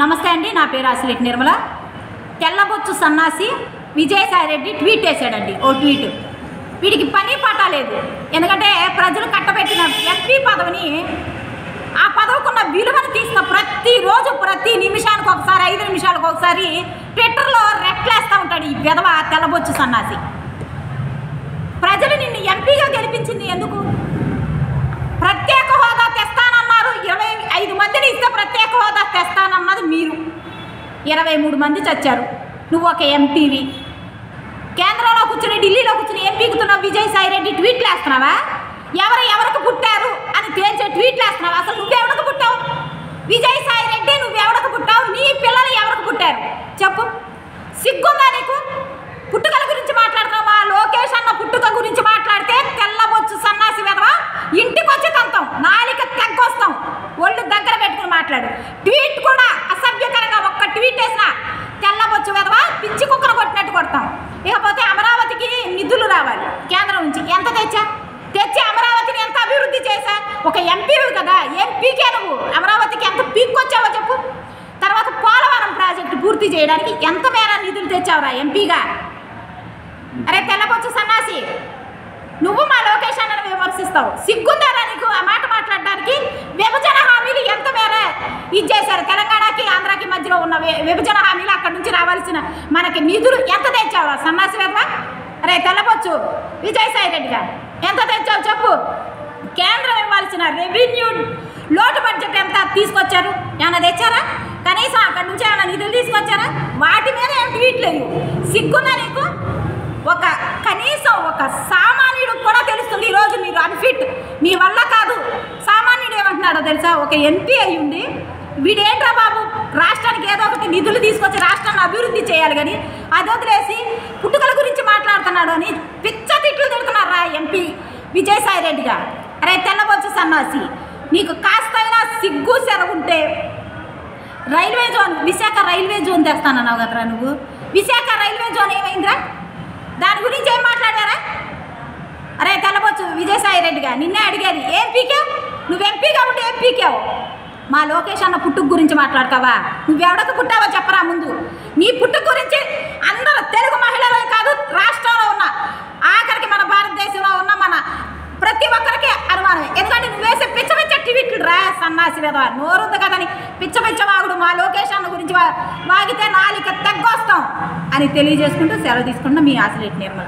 నమస్తే అండి నా పేరు అసలిట్ నిర్మల. తెల్లబొచ్చు సన్నాసి విజయసాయి రెడ్డి ట్వీట్ వేశాడండి ఓ ట్వీట్. వీడికి పని పాట లేదు. ఎందుకంటే ప్రజలు కట్టబెట్టిన ఎంపీ పదవిని ఆ పదవికున్న విలువను తీసిన ప్రతిరోజు ప్రతి నిమిషానికి ఒకసారి ఐదు నిమిషాలకు ఒకసారి ట్విట్టర్లో రెట్లేస్తూ ఉంటాడు ఈ విధవ తెల్లబొచ్చు సన్నాసి. ప్రజలు నిన్ను ఎంపీగా గెలిపించింది ఎందుకు? ప్రత్యేక హోదా తెస్తానన్నారు ఇరవై ఐదు మందిని ఇస్తే ప్రత్యేక హోదా తెస్తానన్నది మీరు ఇరవై మూడు మంది చచ్చారు. నువ్వు ఒక ఎంపీవి. కేంద్రంలో కూర్చుని ఢిల్లీలో కూర్చుని ఏం పీకుతున్నావు విజయసాయి రెడ్డి ట్వీట్లు వేస్తున్నావా? ఎవరు ఎవరికి పుట్టారు అని తేల్చే ట్వీట్లు వేస్తున్నావా? అసలు నువ్వెవరికి పుట్టావు? విజయసాయి రెడ్డి నువ్వెవరికి పుట్టావు? నీ పిల్లలు ఎవరికి పుట్టారు? చెప్పు. సిగ్గుందా నీకు? పుట్టుకల గురించి మాట్లాడుతున్నావు. మా లోకేష్ అన్న పుట్టుక గురించి మాట్లాడితే తెల్లబొచ్చు సన్నాసి వెదవా ఇంటికి వచ్చి తంతాం. నాలిక తెగ్గొస్తాం. ఒళ్ళు దగ్గర పెట్టుకుని మాట్లాడు. ట్వీట్ కూడా అసభ్యకరంగా వేసినా తెల్లబొచ్చు వెదవా పిచ్చి కుక్కలు కొట్టినట్టు కొడతాం. ఇకపోతే అమరావతికి నిధులు రావాలి కేంద్రం నుంచి. ఎంత తెచ్చా? తెచ్చి అమరావతిని ఎంత అభివృద్ధి చేశా? ఒక ఎంపీవి కదా ఎంపీకే నువ్వు. అమరావతికి ఎంత పీక్కొచ్చావో చెప్పు. తర్వాత పోలవరం ప్రాజెక్టు పూర్తి చేయడానికి ఎంత మేర నిధులు తెచ్చావురా ఎంపీగా? అరే తెల్లబొచ్చు సన్నాసి నువ్వు మా లోకేష్ అన్నను విమర్శిస్తావు. సిగ్గుందారా నీకు ఆ మాట మాట్లాడడానికి విభజన హామీలు ఎంత మేర ఇచ్చేశారు. తెలంగాణకి ఆంధ్రాకి మధ్యలో ఉన్న విభజన హామీలు అక్కడి నుంచి రావాల్సిన మనకి నిధులు ఎంత తెచ్చావు సన్నాసి వెధవా? రే తెల్లబొచ్చు. విజయసాయి రెడ్డి గారు ఎంత తెచ్చావు చెప్పు. కేంద్రం ఇవ్వాల్సిన రెవెన్యూ లోటు బడ్జెట్ ఎంత తీసుకొచ్చారు? ఏమైనా తెచ్చారా? కనీసం అక్కడి నుంచి ఏమైనా నిధులు తీసుకొచ్చారా? వాటి మీద ఏం ట్వీట్ సిగ్గుందా నీకు? ఒక కనీసం ఒక సామాన్యుడు కూడా తెలుస్తుంది ఈరోజు మీరు అన్ఫిట్. మీ వల్ల కాదు. సామాన్యుడు ఏమంటున్నాడో తెలుసా? ఒక ఎంపీ అయ్యుండి వీడేంట్రా బాబు? రాష్ట్రానికి ఏదో ఒకటి నిధులు తీసుకొచ్చి రాష్ట్రాన్ని అభివృద్ధి చేయాలి కానీ అది వదిలేసి పుట్టుకల గురించి మాట్లాడుతున్నాడు అని పిచ్చ తిట్లు తిడుతున్నారా ఎంపీ విజయసాయి రెడ్డి గారు. అరే తెల్లబొచ్చు సన్నాసి నీకు కాస్తైనా సిగ్గు ఉంటే railway zone Visakha railway zone తెస్తానన్నావు కదరా నువ్వు. విశాఖ రైల్వే జోన్ ఏమైందిరా? దాని గురించి ఏం మాట్లాడారా? అరే తెల్లబొచ్చు విజయసాయి రెడ్డిగా నిన్నే అడిగేది ఏం పీకావు నువ్వు ఎంపీగా ఉంటే ఏం పీకావు మా లోకేష్ అన్న పుట్టుకు గురించి మాట్లాడతావా? నువ్వెవడకు పుట్టావో చెప్పరా ముందు. నీ పుట్టుకు గురించి అందరూ తెలుగు మహిళలే కాదు రాష్ట్రంలో ఉన్న ఆఖరికి మన భారతదేశంలో ఉన్న మన ప్రతి ఒక్కరికి అనుమానమే. ఎందుకంటే నువ్వు వేసే పిచ్చ పిచ్చ ట్వీట్లు రా సన్నాసి వేద నోరుంది కదని పిచ్చ పిచ్చ వాగుడు మా లోకేష్ అన్న గురించి వాగితే నాలిక తగ్గొస్తాం అని తెలియజేసుకుంటూ సెలవు తీసుకుంటున్నా మీ ఆశలేటి నిర్మల